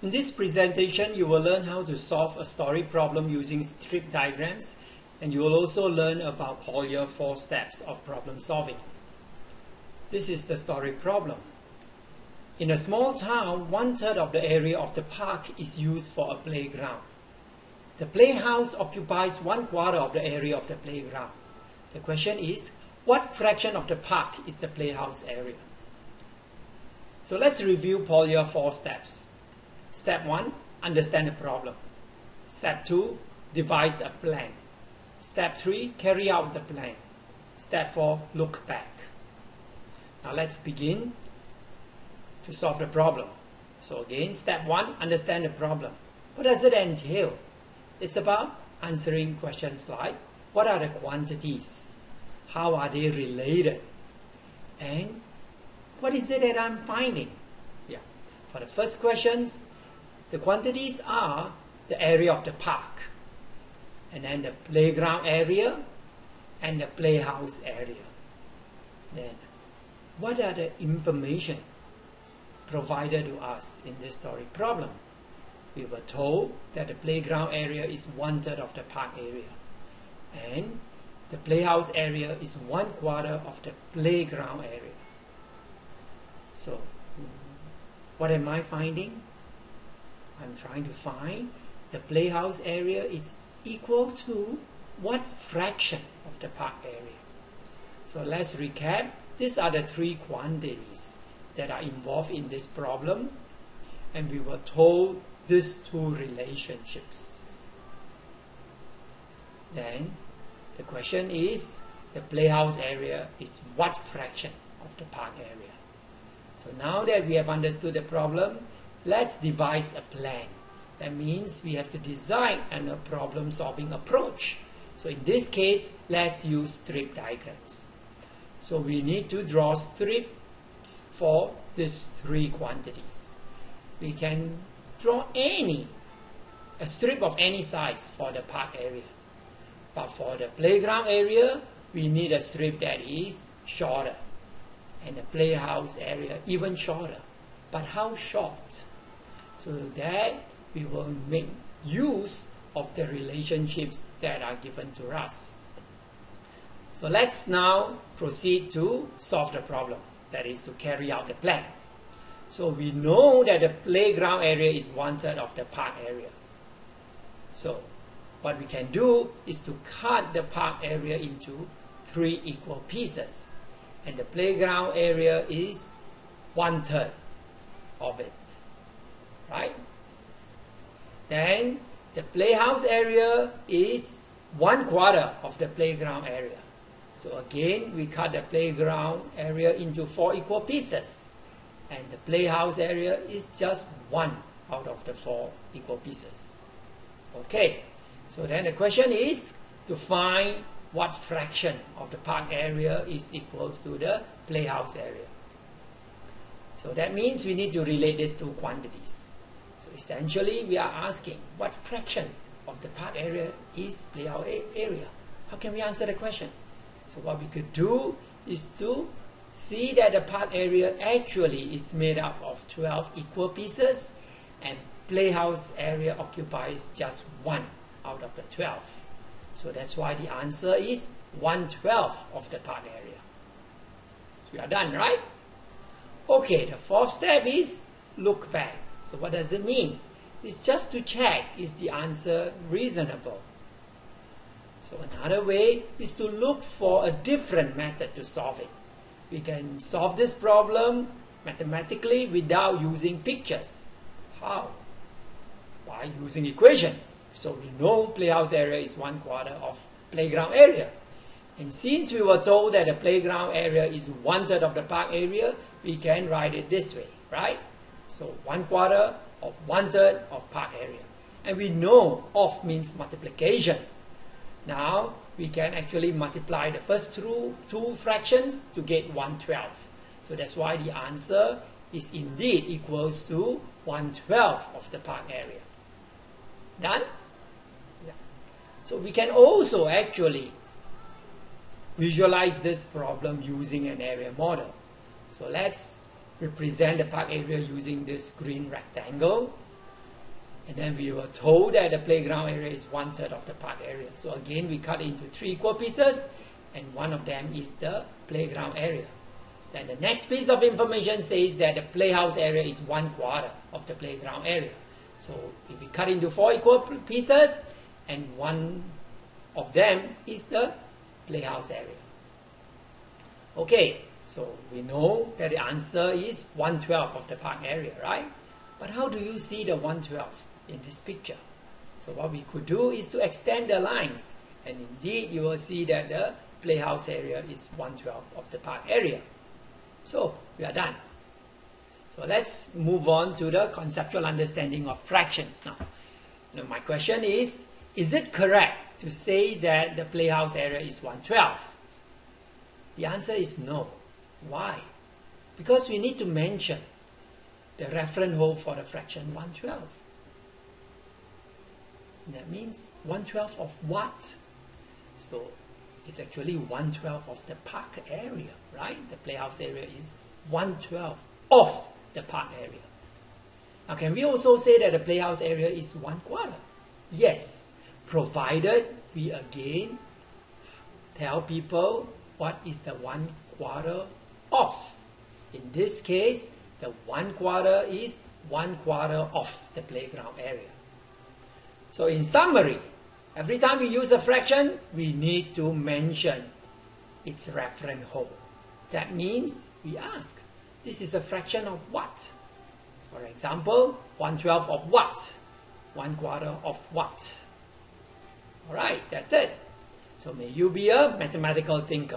In this presentation, you will learn how to solve a story problem using strip diagrams and you will also learn about Polya four steps of problem solving. This is the story problem. In a small town, one third of the area of the park is used for a playground. The playhouse occupies one quarter of the area of the playground. The question is, what fraction of the park is the playhouse area? So let's review Polya four steps. Step 1, understand the problem. Step 2, devise a plan. Step 3, carry out the plan. Step 4, look back. Now let's begin to solve the problem. So again, step 1, understand the problem. What does it entail? It's about answering questions like, what are the quantities? How are they related? And what is it that I'm finding? Yeah. For the first questions, the quantities are the area of the park, and then the playground area, and the playhouse area. Then, what are the information provided to us in this story problem? We were told that the playground area is one third of the park area, and the playhouse area is one quarter of the playground area. So, what am I finding? I'm trying to find the playhouse area is equal to what fraction of the park area. So let's recap. These are the three quantities that are involved in this problem and we were told these two relationships. Then the question is the playhouse area is what fraction of the park area? So now that we have understood the problem, let's devise a plan. That means we have to design a problem solving approach. So in this case, let's use strip diagrams. So we need to draw strips for these three quantities. We can draw any, a strip of any size for the park area. But for the playground area, we need a strip that is shorter. And the playhouse area even shorter. But how short? So that we will make use of the relationships that are given to us. So let's now proceed to solve the problem, that is to carry out the plan. So we know that the playground area is one third of the park area. So what we can do is to cut the park area into three equal pieces. And the playground area is one third of it? Then the playhouse area is one quarter of the playground area. So again, we cut the playground area into four equal pieces. And the playhouse area is just one out of the four equal pieces. Okay, so then the question is to find what fraction of the park area is equals to the playhouse area. So that means we need to relate these two quantities. Essentially, we are asking what fraction of the park area is playout area. How can we answer the question? So what we could do is to see that the park area actually is made up of 12 equal pieces and playhouse area occupies just one out of the 12. So that's why the answer is 1 12th of the park area. So we are done, right? Okay, the fourth step is look back. So what does it mean? It's just to check is the answer reasonable. So another way is to look for a different method to solve it. We can solve this problem mathematically without using pictures. How? By using equation. So we know playhouse area is one quarter of playground area. And since we were told that the playground area is one third of the park area, we can write it this way, right? So one quarter of one third of park area. And we know of means multiplication. Now we can actually multiply the first two, two fractions to get 1 12. So that's why the answer is indeed equals to 1 12 of the park area. Done? Yeah. So we can also actually visualize this problem using an area model. So let's represent the park area using this green rectangle. And then we were told that the playground area is one third of the park area. So again, we cut into three equal pieces, and one of them is the playground area. Then the next piece of information says that the playhouse area is one quarter of the playground area. So if we cut into four equal pieces, and one of them is the playhouse area. Okay, so we know that the answer is 1 12 of the park area, right? But how do you see the 1 12 in this picture? So what we could do is to extend the lines. And indeed, you will see that the playhouse area is 1 12 of the park area. So we are done. So let's move on to the conceptual understanding of fractions now. now my question is, is it correct to say that the playhouse area is 112? The answer is no. Why? Because we need to mention the reference whole for the fraction 112. That means 112 of what? So it's actually 112 of the park area, right? The playhouse area is 112 of the park area. Now, can we also say that the playhouse area is one quarter? Yes, provided we again tell people what is the one quarter of. In this case, the one quarter is one quarter of the playground area. So in summary, every time we use a fraction, we need to mention its reference whole. That means we ask, this is a fraction of what? For example, 1 12 of what? 1 quarter of what? Alright, that's it. So may you be a mathematical thinker.